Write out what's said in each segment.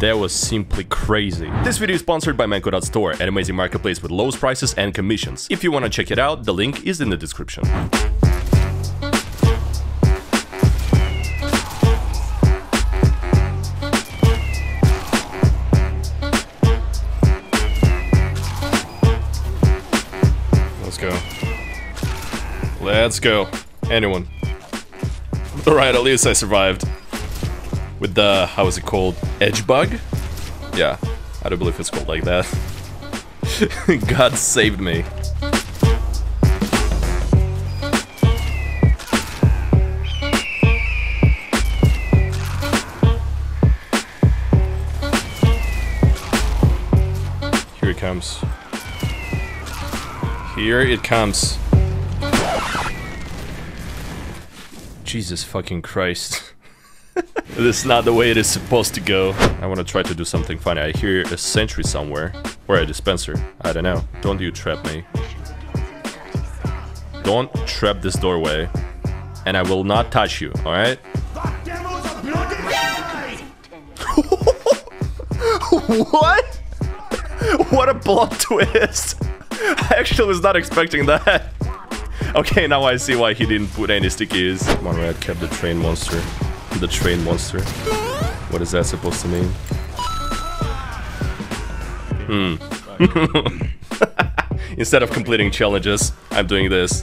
That was simply crazy. This video is sponsored by Mannco.store, an amazing marketplace with lowest prices and commissions. If you wanna check it out, the link is in the description. Go. Let's go. Anyone. Alright, at least I survived. With the, how is it called? Edge bug? Yeah, I don't believe it's called like that. God saved me. Here it comes. Here it comes. Jesus fucking Christ. this is not the way it is supposed to go. I want to try to do something funny. I hear a sentry somewhere. Or a dispenser. I don't know. Don't you trap me. Don't trap this doorway. And I will not touch you, alright? what? What a plot twist! I actually was not expecting that. Okay, now I see why he didn't put any stickies. Come on, Red kept the train monster. The train monster. What is that supposed to mean? Hmm. Instead of completing challenges, I'm doing this.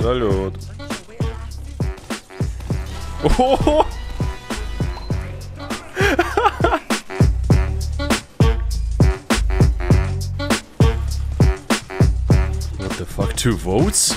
залет. О, What the fuck? Two votes?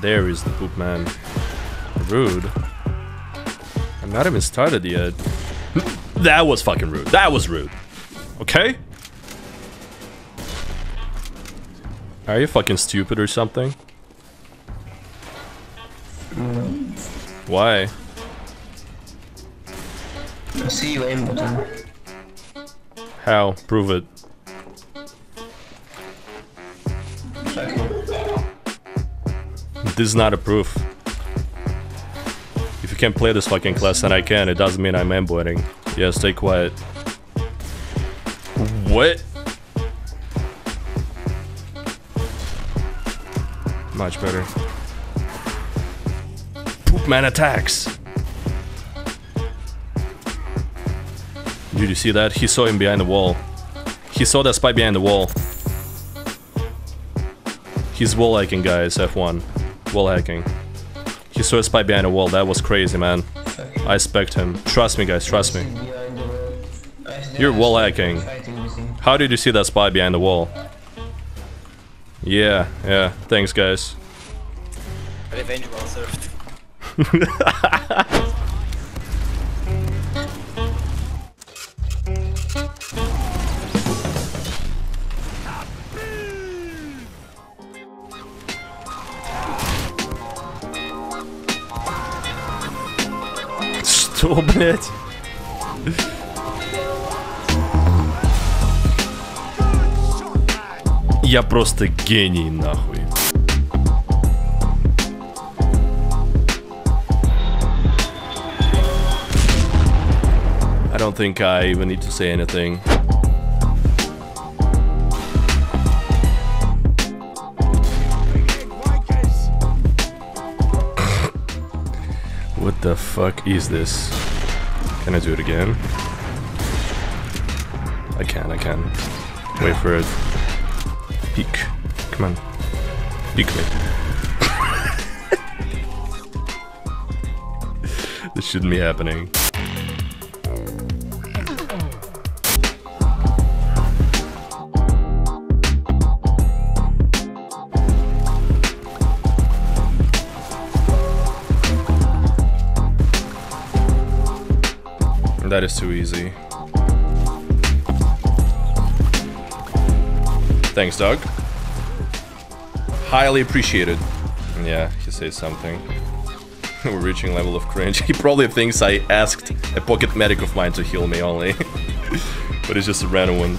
There is the poop man. Rude. I'm not even started yet. Uh, that was fucking rude. That was rude. Okay? Are you fucking stupid or something? Why? I see you aim button. How? Prove it. This is not a proof. If you can play this fucking class and I can, it doesn't mean I'm emboting. Yeah, stay quiet. What? Much better. Poop man attacks. Did you see that? He saw him behind the wall. He saw that spy behind the wall. He's wall hacking, guys. F1. Wall hacking. He saw a spy behind a wall. That was crazy, man. I spec him. Trust me, guys. Trust me. Behind the wall. I see You're wall hacking. Fighting with him. How did you see that spy behind the wall? Yeah, yeah. Thanks, guys. Revenge well served. Что, блять? Я просто гений, нахуй. I don't think I even need to say anything. The fuck is this? Can I do it again? I can, I can. Wait for it. Peek. Come on. Peek me. this shouldn't be happening. That is too easy. Thanks, Doug. Highly appreciated. Yeah, he says something. We're reaching level of cringe. He probably thinks I asked a pocket medic of mine to heal me only. but it's just a random one.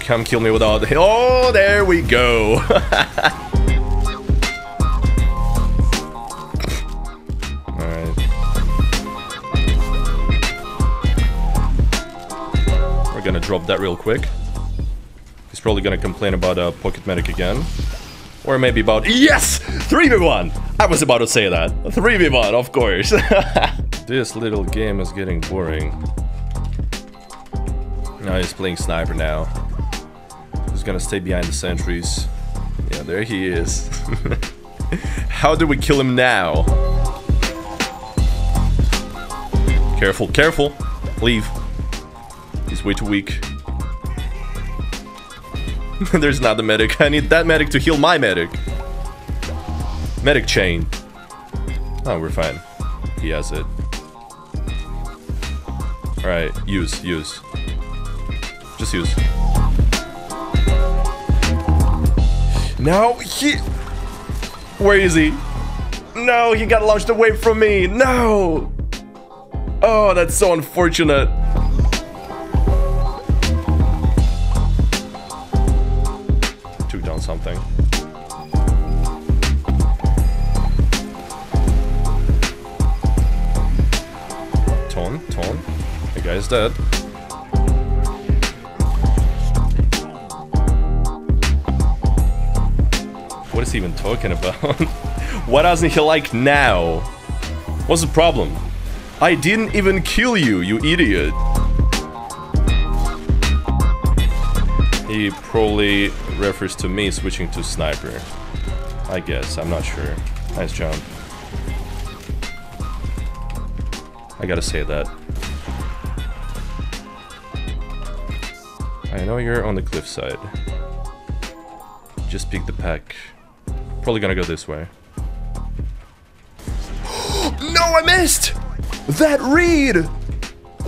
Come kill me without... Oh, there we go! Gonna drop that real quick. He's probably gonna complain about a uh, pocket medic again. Or maybe about- Yes! 3v1! I was about to say that. 3v1, of course. this little game is getting boring. Now he's playing sniper now. He's gonna stay behind the sentries. Yeah, there he is. How do we kill him now? Careful, careful. Leave. He's way too weak. There's not the medic. I need that medic to heal my medic. Medic chain. Oh, we're fine. He has it. Alright, use, use. Just use. No, he... Where is he? No, he got launched away from me. No! Oh, that's so unfortunate. Down something. Ton, Ton. The guy's dead. What is he even talking about? Why doesn't he like now? What's the problem? I didn't even kill you, you idiot. He probably refers to me switching to sniper. I guess, I'm not sure. Nice jump. I gotta say that. I know you're on the cliffside. Just peek the pack. Probably gonna go this way. no, I missed! That read!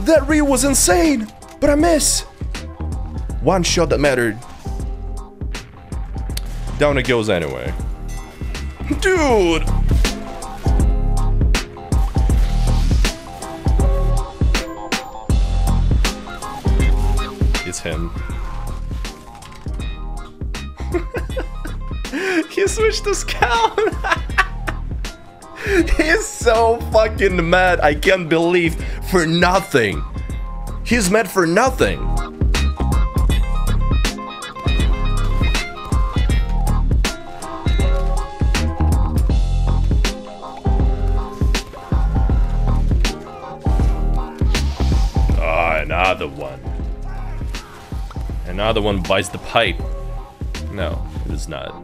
That read was insane! But I miss! One shot that mattered. Down it goes anyway. Dude! It's him. he switched to scout! He's so fucking mad. I can't believe for nothing. He's mad for nothing. Another one bites the pipe. No, it is not.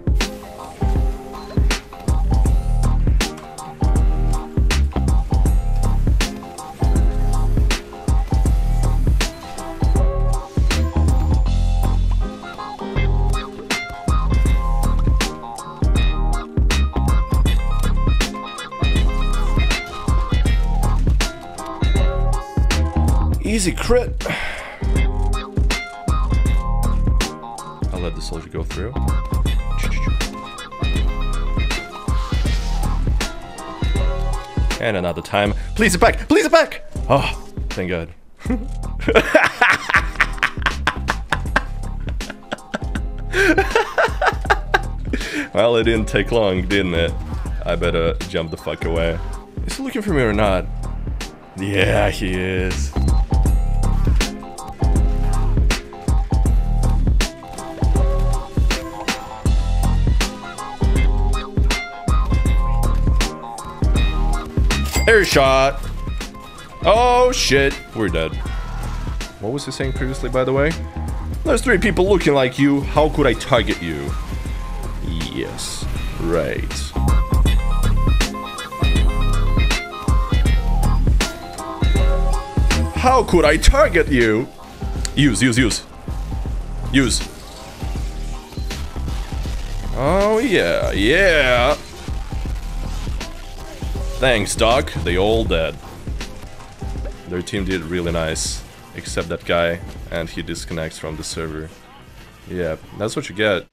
Easy crit. Let the soldier go through. And another time. Please back! Please back! Oh, thank God. well, it didn't take long, didn't it? I better jump the fuck away. Is he looking for me or not? Yeah, he is. Air shot. Oh shit, we're dead. What was he saying previously, by the way? There's three people looking like you. How could I target you? Yes, right. How could I target you? Use, use, use. Use. Oh yeah, yeah. Thanks, Doc. They all dead. their team did really nice. Except that guy, and he disconnects from the server. Yeah, that's what you get.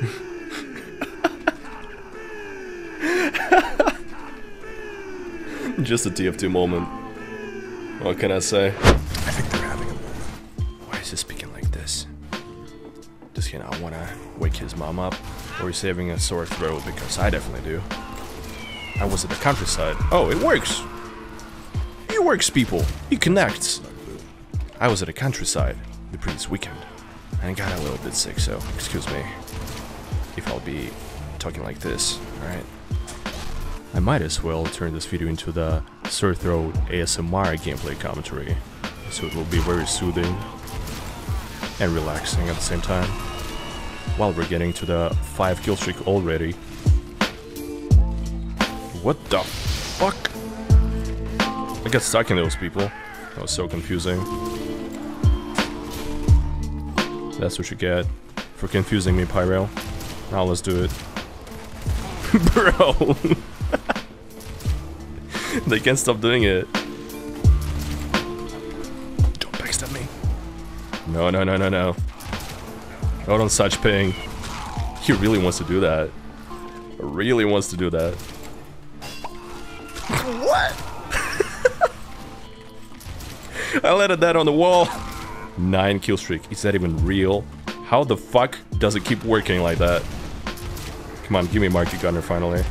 Just a TF2 moment. What can I say? I think they're having a moment. Why is he speaking like this? Does he not want to wake his mom up? Or is he having a sore throat? Because I definitely do. I was at the countryside. Oh, it works! It works, people! It connects! I was at the countryside the previous weekend. And got a little bit sick, so excuse me if I'll be talking like this, alright? I might as well turn this video into the sore throat ASMR gameplay commentary, so it will be very soothing and relaxing at the same time. While we're getting to the 5 kill streak already. What the fuck? I got stuck in those people. That was so confusing. That's what you get for confusing me, Pyro. Now let's do it. Bro! they can't stop doing it. Don't backstab me. No, no, no, no, no. Not on such ping. He really wants to do that. Really wants to do that. I landed that on the wall. Nine kill streak. Is that even real? How the fuck does it keep working like that? Come on, give me Market Gardener finally.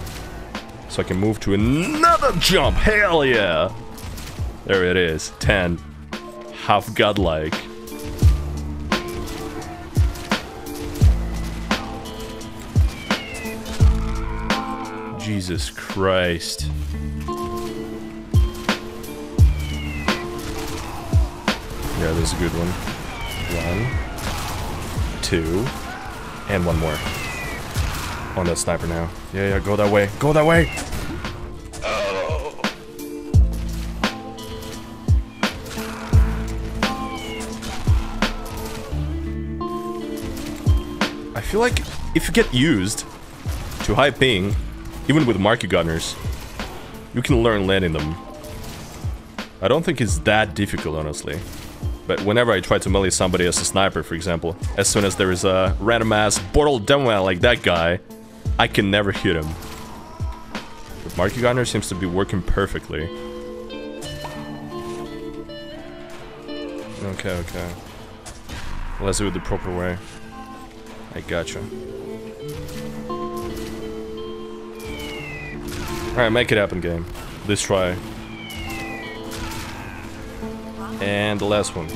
So I can move to another jump. Hell yeah. There it is. 10. Half godlike. Jesus Christ. Yeah, this is a good one. One, two, and one more. Oh, On that sniper now. Yeah, yeah, go that way. Go that way! I feel like if you get used to high ping, even with market gardeners, you can learn landing them. I don't think it's that difficult, honestly. But whenever I try to melee somebody as a sniper, for example, as soon as there is a random ass portal demo like that guy, I can never hit him. But Market Gardener seems to be working perfectly. Okay, okay. Let's do it the proper way. I gotcha. Alright, make it happen, game. This try. And the last one.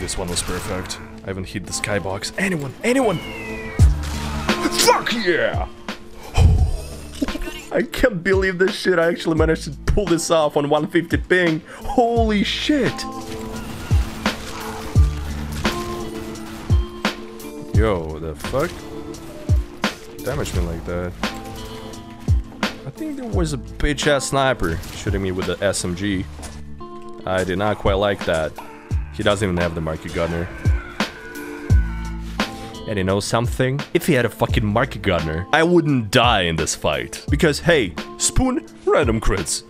This one was perfect. I haven't hit the skybox. Anyone! Anyone! Fuck yeah! I can't believe this shit. I actually managed to pull this off on 150 ping. Holy shit! Yo, the fuck? Damage me like that. I think there was a bitch ass sniper shooting me with the SMG. I did not quite like that. He doesn't even have the market gardener. And you know something? If he had a fucking market gardener, I wouldn't die in this fight. Because hey, Spoon, random crits.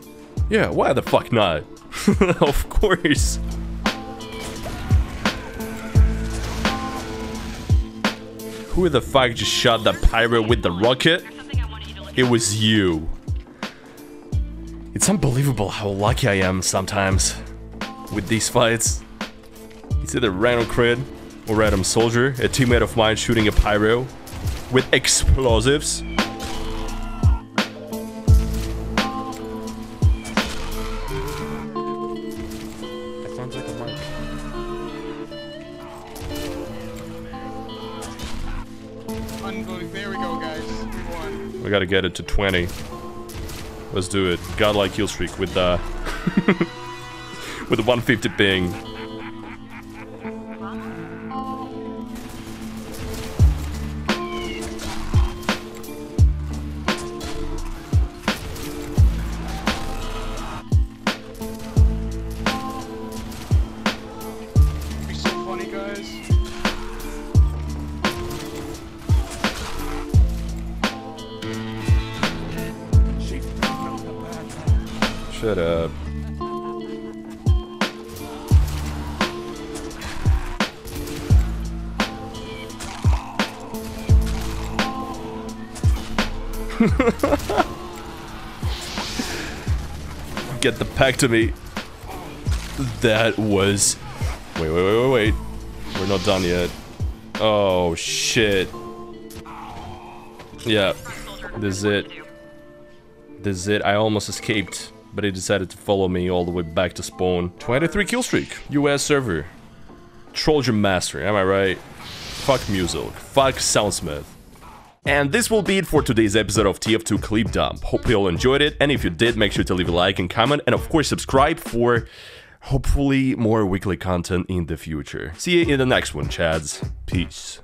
Yeah, why the fuck not? of course. Who the fuck just shot that pirate with the rocket? It was you. It's unbelievable how lucky I am sometimes with these fights. It's either random crit or random soldier, a teammate of mine shooting a pyro with explosives. That sounds like a mic. Unbelievable. There we go, guys. We won. We gotta get it to 20. Let's do it. Godlike kill streak with the uh, with the 150 ping. What up? Uh, Get the pack to me. That was. Wait, wait, wait, wait, wait. We're not done yet. Oh, shit. Yeah. This is it. This is it. I almost escaped, but he decided to follow me all the way back to spawn. 23 kill streak. US server. Trojan Master, am I right? Fuck Musil. Fuck Soundsmith. And this will be it for today's episode of TF2 Clip Dump. Hope you all enjoyed it, and if you did, make sure to leave a like and comment, and of course subscribe for hopefully more weekly content in the future. See you in the next one, Chads. Peace.